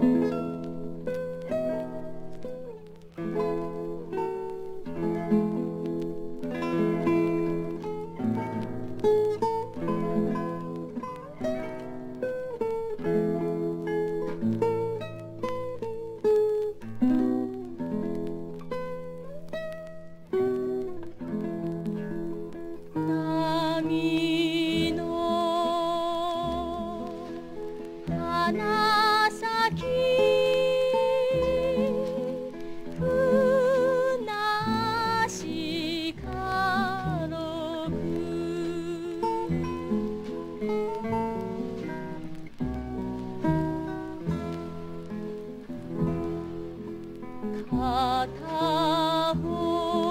Música Tahu.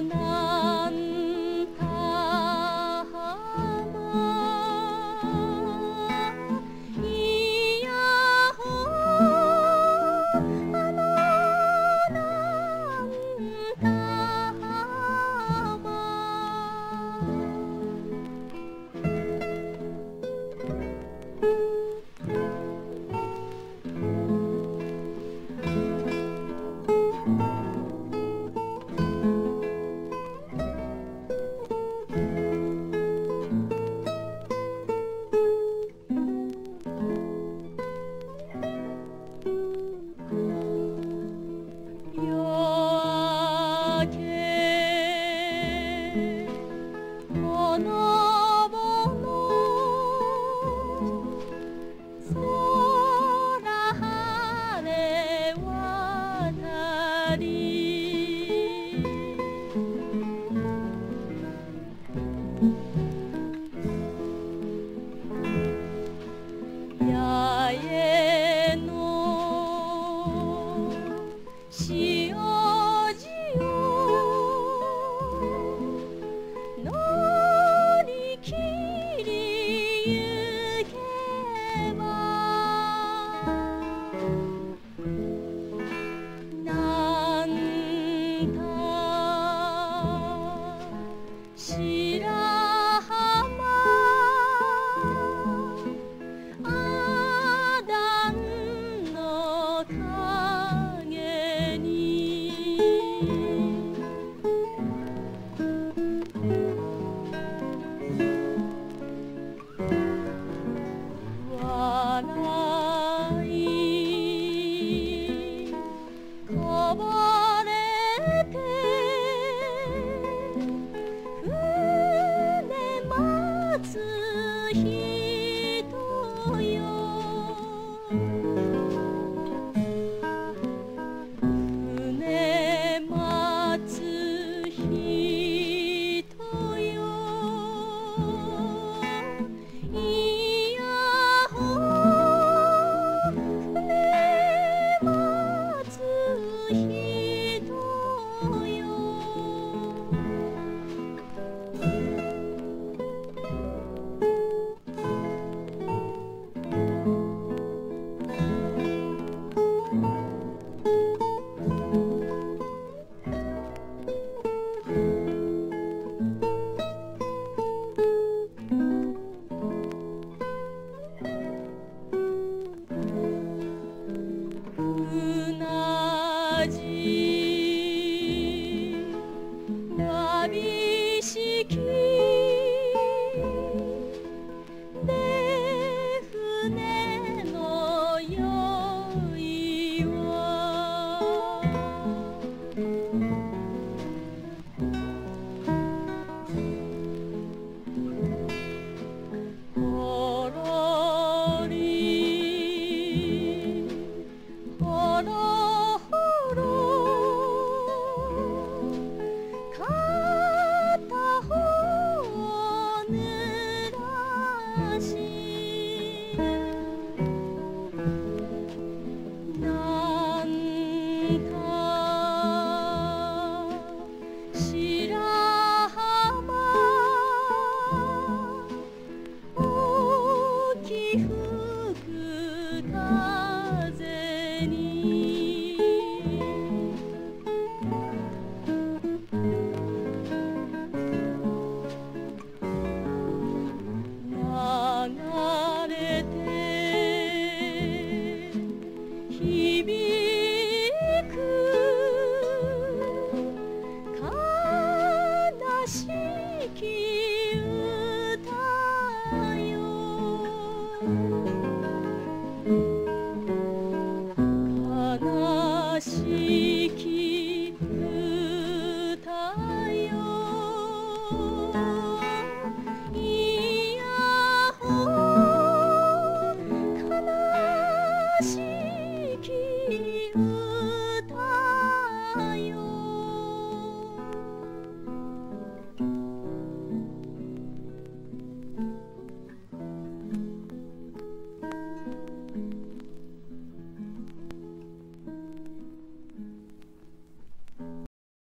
nada. 是。風に